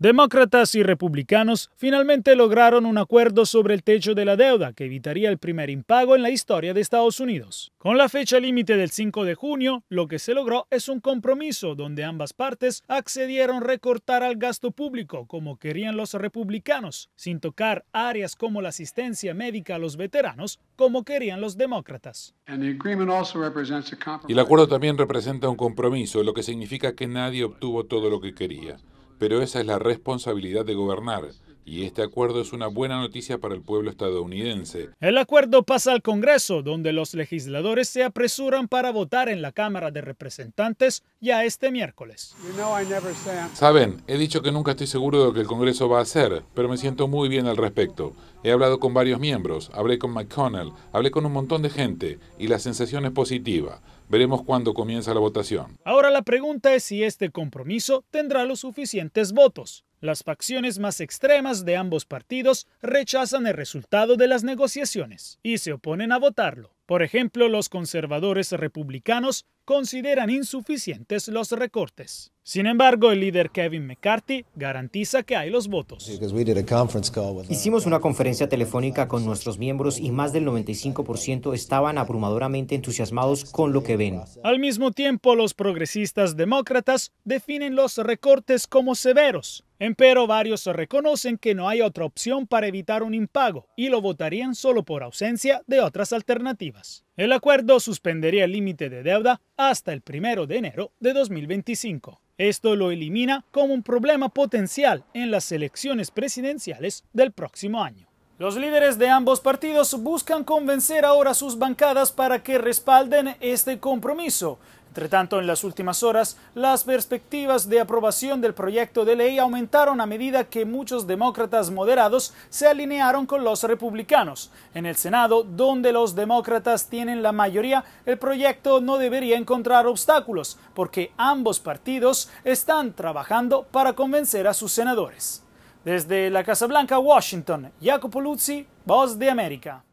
Demócratas y republicanos finalmente lograron un acuerdo sobre el techo de la deuda que evitaría el primer impago en la historia de Estados Unidos. Con la fecha límite del 5 de junio, lo que se logró es un compromiso donde ambas partes accedieron a recortar al gasto público como querían los republicanos, sin tocar áreas como la asistencia médica a los veteranos como querían los demócratas. Y el acuerdo también representa un compromiso, lo que significa que nadie obtuvo todo lo que quería pero esa es la responsabilidad de gobernar. Y este acuerdo es una buena noticia para el pueblo estadounidense. El acuerdo pasa al Congreso, donde los legisladores se apresuran para votar en la Cámara de Representantes ya este miércoles. Saben, he dicho que nunca estoy seguro de lo que el Congreso va a hacer, pero me siento muy bien al respecto. He hablado con varios miembros, hablé con McConnell, hablé con un montón de gente y la sensación es positiva. Veremos cuándo comienza la votación. Ahora la pregunta es si este compromiso tendrá los suficientes votos. Las facciones más extremas de ambos partidos rechazan el resultado de las negociaciones y se oponen a votarlo. Por ejemplo, los conservadores republicanos consideran insuficientes los recortes. Sin embargo, el líder Kevin McCarthy garantiza que hay los votos. Hicimos una conferencia telefónica con nuestros miembros y más del 95% estaban abrumadoramente entusiasmados con lo que ven. Al mismo tiempo, los progresistas demócratas definen los recortes como severos. Empero varios reconocen que no hay otra opción para evitar un impago y lo votarían solo por ausencia de otras alternativas. El acuerdo suspendería el límite de deuda hasta el primero de enero de 2025. Esto lo elimina como un problema potencial en las elecciones presidenciales del próximo año. Los líderes de ambos partidos buscan convencer ahora a sus bancadas para que respalden este compromiso, entre tanto, en las últimas horas, las perspectivas de aprobación del proyecto de ley aumentaron a medida que muchos demócratas moderados se alinearon con los republicanos. En el Senado, donde los demócratas tienen la mayoría, el proyecto no debería encontrar obstáculos, porque ambos partidos están trabajando para convencer a sus senadores. Desde la Casa Blanca, Washington, Jacopo Luzzi, Voz de América.